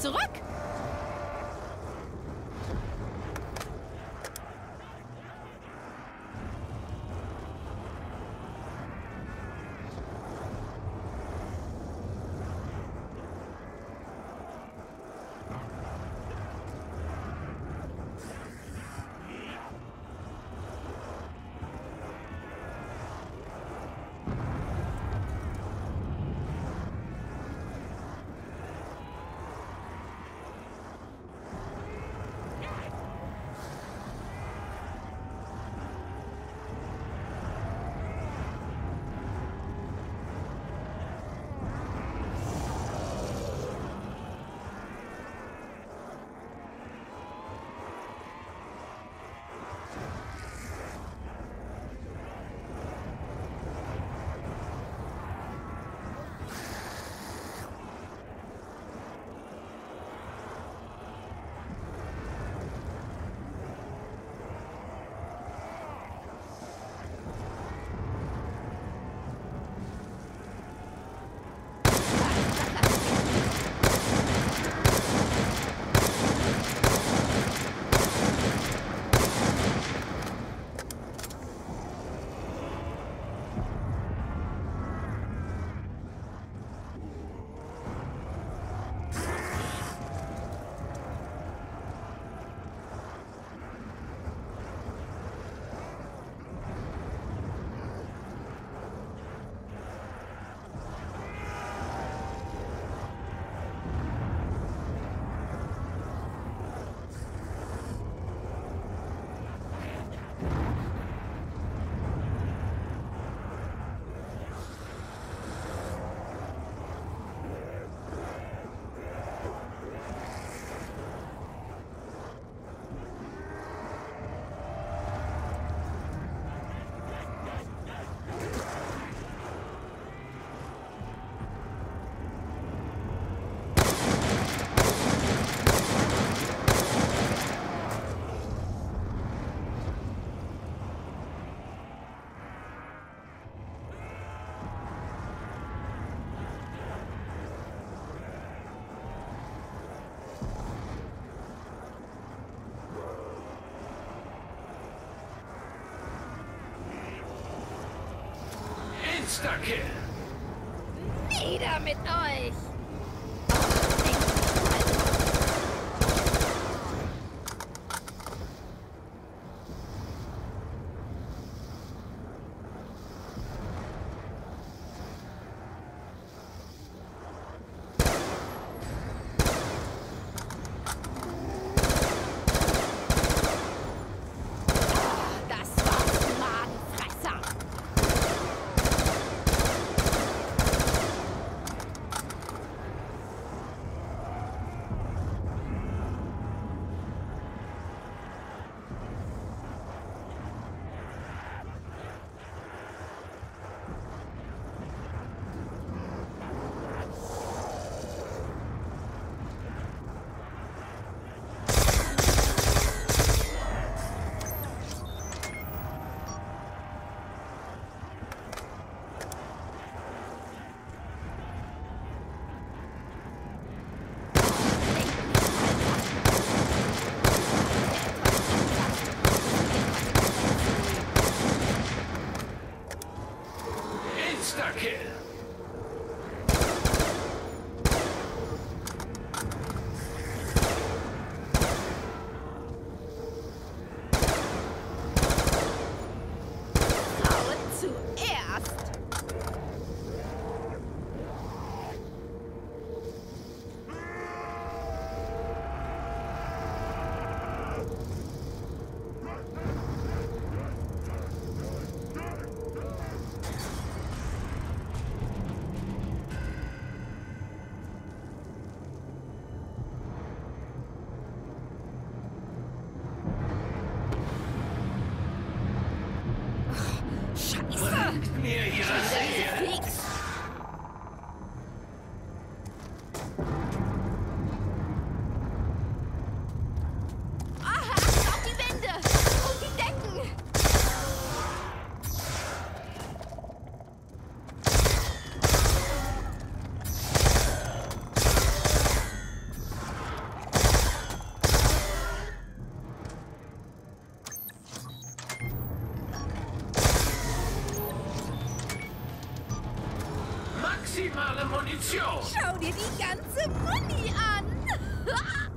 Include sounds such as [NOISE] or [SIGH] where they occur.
zurück. Insta-Kill. Nieder mit euch! stuck in. Yeah. Maximale Munition. Schau dir die ganze Muni an! [LAUGHS]